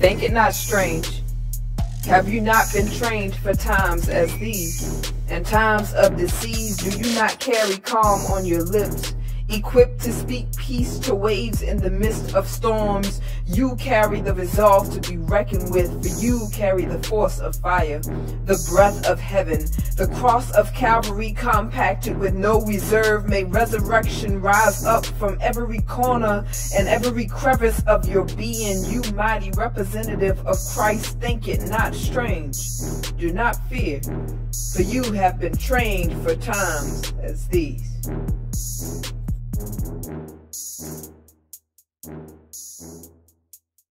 Think it not strange. Have you not been trained for times as these? In times of disease, do you not carry calm on your lips? Equipped to speak peace to waves in the midst of storms, you carry the resolve to be reckoned with, for you carry the force of fire, the breath of heaven, the cross of Calvary compacted with no reserve. May resurrection rise up from every corner and every crevice of your being, you mighty representative of Christ. Think it not strange. Do not fear, for you have been trained for times as these.